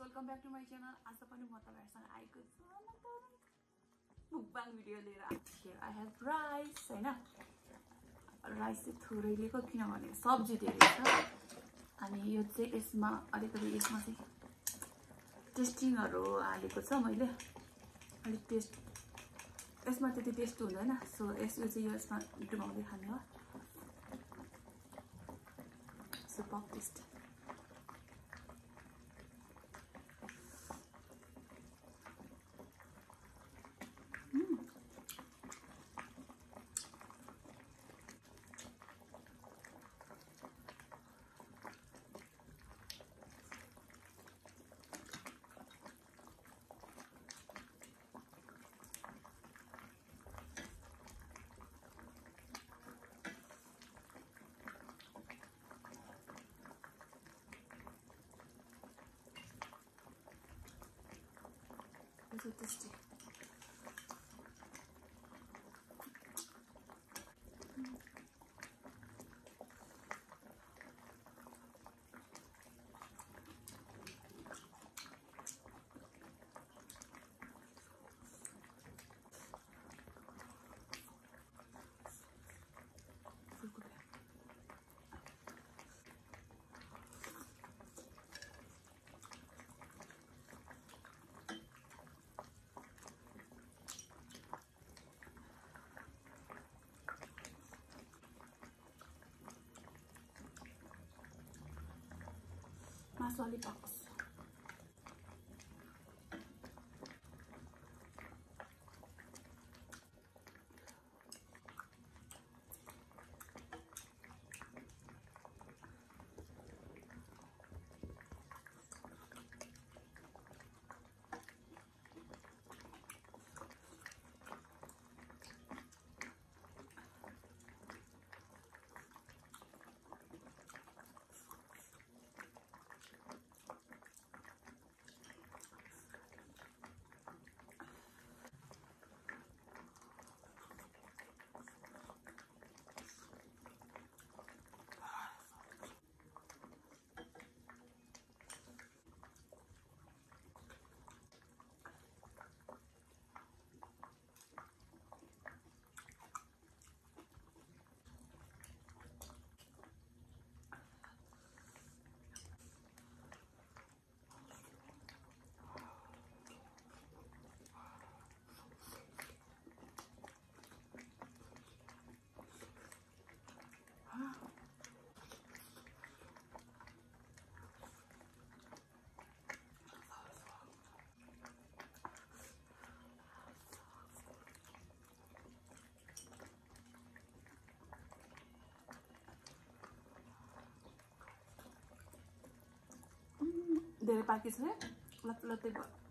Welcome back to my channel आज पनि म तपाईँहरूसँग आएको छु। मुकबाङ भिडियो लिएर आई हेभ राइस होइन? राइस चाहिँ थोरै लिएको किनभने सब्जी धेरै छ। अनि यो चाहिँ यसमा अलिकति यसमा चाहिँ टेस्टिङहरू हालेको छ मैले। अलिक टेस्ट यसमा त्यति टेस्ट हुँदैन। सो यस यो चाहिँ यो यसमा डुबाउँदै खाने हो। सो पप टेस्ट выпусти. solid box. Lollipops. धेरै पाकेको छ है लत लत्तै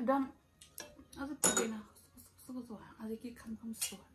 واحدة هذا الطبينه خص خص خص هذه كي كنكم الصبح